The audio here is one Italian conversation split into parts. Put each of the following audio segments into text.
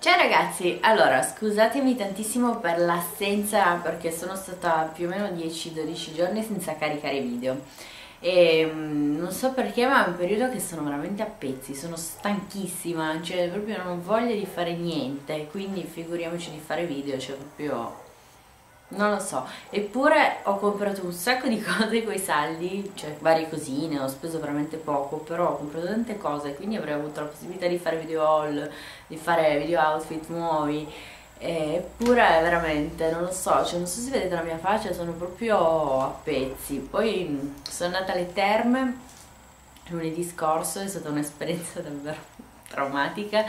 Ciao ragazzi, allora scusatemi tantissimo per l'assenza perché sono stata più o meno 10-12 giorni senza caricare video. E mm, non so perché ma è un periodo che sono veramente a pezzi, sono stanchissima, cioè proprio non ho voglia di fare niente, quindi figuriamoci di fare video, cioè proprio non lo so, eppure ho comprato un sacco di cose con i saldi, cioè varie cosine, ho speso veramente poco, però ho comprato tante cose, quindi avrei avuto la possibilità di fare video haul, di fare video outfit nuovi, eppure veramente, non lo so, cioè non so se vedete la mia faccia, sono proprio a pezzi. Poi mm, sono andata alle terme lunedì scorso, è stata un'esperienza davvero traumatica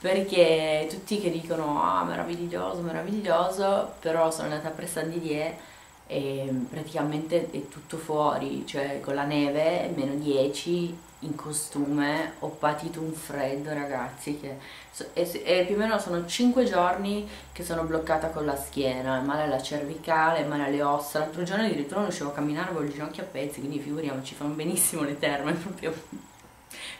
perché tutti che dicono ah meraviglioso, meraviglioso, però sono andata a Didier e praticamente è tutto fuori, cioè con la neve, meno 10, in costume, ho patito un freddo ragazzi, che, e, più o meno sono 5 giorni che sono bloccata con la schiena, male alla cervicale, male alle ossa, l'altro giorno addirittura non riuscivo a camminare, avevo il ginocchio a pezzi, quindi figuriamoci, fanno benissimo le terme, proprio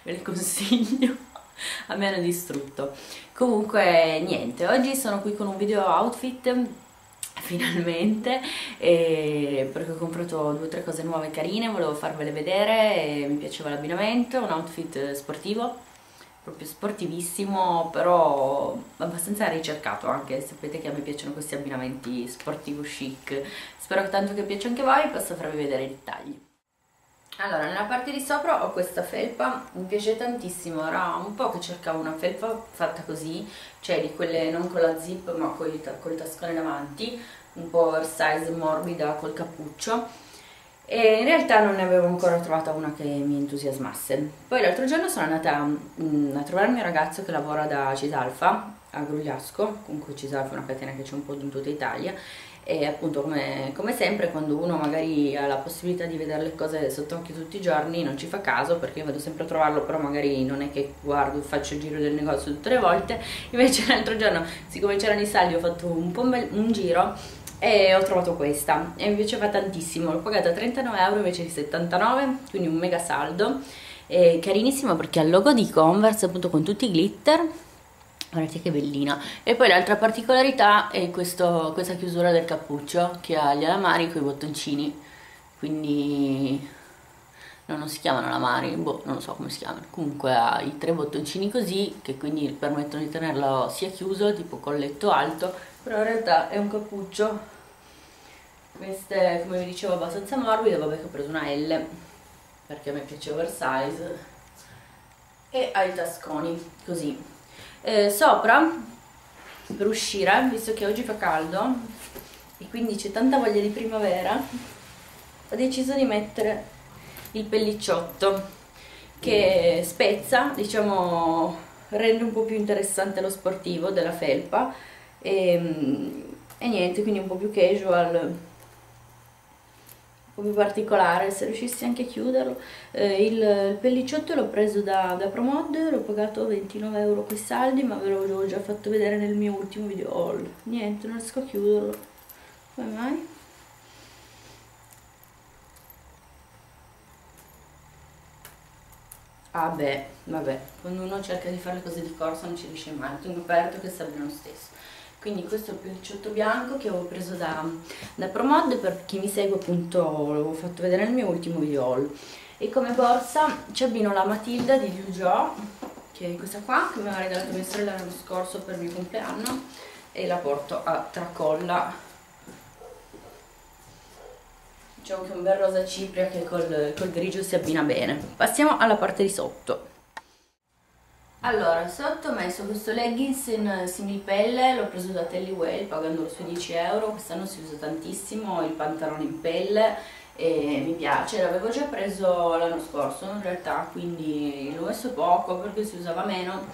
ve le consiglio a me hanno distrutto. Comunque niente oggi sono qui con un video outfit finalmente perché ho comprato due o tre cose nuove carine volevo farvele vedere mi piaceva l'abbinamento un outfit sportivo proprio sportivissimo però abbastanza ricercato anche. Sapete che a me piacciono questi abbinamenti sportivo chic. Spero tanto che piaccia anche a voi posso farvi vedere i dettagli allora nella parte di sopra ho questa felpa mi piace tantissimo. Era un po' che cercavo una felpa fatta così cioè di quelle non con la zip ma col, col tascone davanti un po' oversize morbida col cappuccio. E in realtà non ne avevo ancora trovata una che mi entusiasmasse. Poi l'altro giorno sono andata mm, a trovare il mio ragazzo che lavora da Cisalfa a Grugliasco comunque Cisalfa è una catena che c'è un po' in tutta Italia. E appunto come, come, sempre quando uno magari ha la possibilità di vedere le cose sotto occhio tutti i giorni non ci fa caso perché io vado sempre a trovarlo però magari non è che guardo faccio il giro del negozio tutte le volte. Invece l'altro giorno siccome c'erano i saldi ho fatto un, un giro e ho trovato questa. E mi piaceva tantissimo. L'ho pagata 39 euro invece di 79 quindi un mega saldo. È carinissimo perché ha il logo di Converse appunto con tutti i glitter guardate che bellina. E poi l'altra particolarità è questo, questa chiusura del cappuccio che ha gli alamari con i bottoncini. Quindi no, non si chiamano alamari, boh, non so come si chiamano. Comunque ha i tre bottoncini così che quindi permettono di tenerlo sia chiuso tipo colletto alto però in realtà è un cappuccio. Queste come vi dicevo abbastanza morbido vabbè che ho preso una L perché a me piace oversize. E ha i tasconi così eh, sopra per uscire visto che oggi fa caldo e quindi c'è tanta voglia di primavera ho deciso di mettere il pellicciotto che spezza diciamo rende un po' più interessante lo sportivo della felpa e, e niente quindi un po' più casual po' più particolare se riuscissi anche a chiuderlo eh, il, il, pellicciotto l'ho preso da, da Promod l'ho pagato 29 euro quei saldi ma ve l'avevo già fatto vedere nel mio ultimo video. Haul niente non riesco a chiuderlo. Come mai? Ah beh, vabbè, quando uno cerca di fare le cose di corsa non ci riesce mai, tengo aperto che serve lo stesso quindi questo è il pellicciotto bianco che avevo preso da, da Promod per chi mi segue appunto l'avevo fatto vedere nel mio ultimo video haul. E come borsa ci abbino la Matilda di Liu che è questa qua che mi aveva regalato mia sorella l'anno scorso per il mio compleanno e la porto a tracolla. Diciamo che è un bel rosa cipria che col, col grigio si abbina bene. Passiamo alla parte di sotto allora, sotto ho messo questo leggings in similipelle, l'ho preso da Tellywell pagandolo sui 10 euro, quest'anno si usa tantissimo il pantalone in pelle e mi piace, l'avevo già preso l'anno scorso in realtà, quindi l'ho messo poco perché si usava meno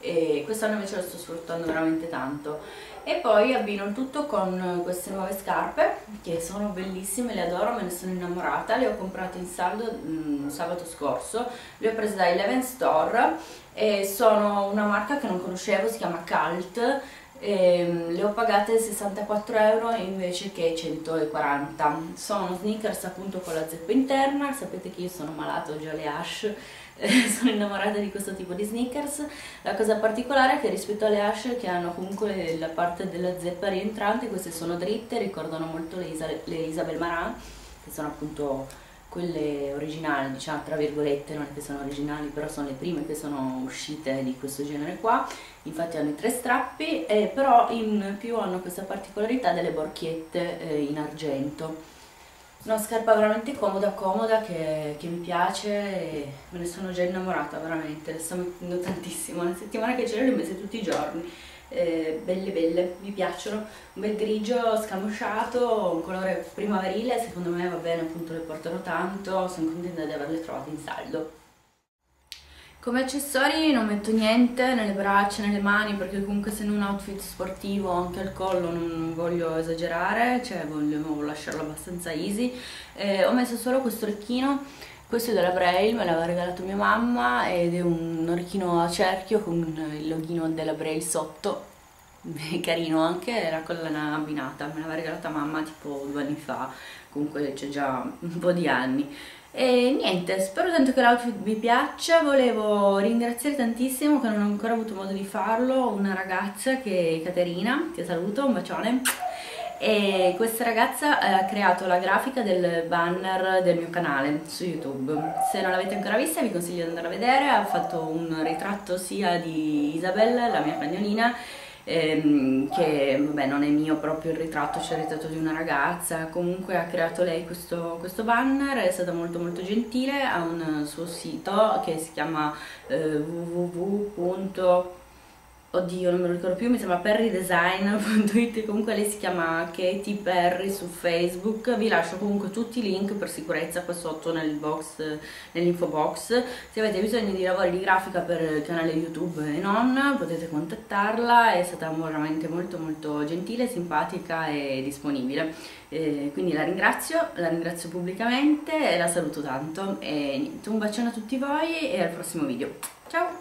e quest'anno invece lo sto sfruttando veramente tanto. E poi abbino tutto con queste nuove scarpe che sono bellissime, le adoro, me ne sono innamorata le ho comprate in saldo mh, mm, sabato scorso le ho prese da Eleven Store e sono una marca che non conoscevo, si chiama Cult ehm, le ho pagate 64 euro invece che 140 sono sneakers appunto con la zeppa interna. Sapete che io sono malato, ho già le hash. Sono innamorata di questo tipo di sneakers. La cosa particolare è che rispetto alle Ash che hanno comunque la parte della zeppa rientrante, queste sono dritte, ricordano molto le, Isa le Isabel Marant, che sono appunto quelle originali, diciamo tra virgolette, non è che sono originali, però sono le prime che sono uscite di questo genere qua, infatti hanno i tre strappi, eh, però in più hanno questa particolarità delle borchiette eh, in argento. Una scarpa veramente comoda, comoda, che, che mi piace e me ne sono già innamorata veramente, le sto mettendo tantissimo, una settimana che ce le ho messe tutti i giorni eh, belle belle, mi piacciono, un bel grigio scamosciato, un colore primaverile, secondo me va bene, appunto le porterò tanto, sono contenta di averle trovate in saldo. Come accessori non metto niente nelle braccia, nelle mani, perché comunque essendo un outfit sportivo anche al collo non voglio esagerare, cioè voglio lasciarlo abbastanza easy. Eh, ho messo solo questo orecchino questo è della Braille, me l'aveva regalato mia mamma ed è un orecchino a cerchio con il loghino della Braille sotto, è carino anche, la collana abbinata, me l'aveva regalata mamma tipo due anni fa, comunque c'è già un po' di anni. E niente, spero tanto che l'outfit vi piaccia, volevo ringraziare tantissimo che non ho ancora avuto modo di farlo, una ragazza che è Caterina, ti saluto, un bacione e questa ragazza ha creato la grafica del banner del mio canale su YouTube. Se non l'avete ancora vista vi consiglio di andare a vedere, ha fatto un ritratto sia di Isabella, la mia cagnolina, ehm, che vabbè non è mio proprio il ritratto, c'è il ritratto di una ragazza, comunque ha creato lei questo, questo banner, è stata molto molto gentile, ha un suo sito che si chiama eh, www oddio non me lo ricordo più, mi sembra perrydesign.it, comunque lei si chiama Katie Perry su Facebook, vi lascio comunque tutti i link per sicurezza qua sotto nel box, nell'info box, se avete bisogno di lavori di grafica per il canale YouTube e non, potete contattarla, è stata veramente molto molto gentile, simpatica e disponibile, eh, quindi la ringrazio, la ringrazio pubblicamente e la saluto tanto. E niente, un bacione a tutti voi e al prossimo video, ciao!